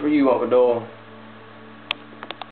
For you, Uncle Doyle.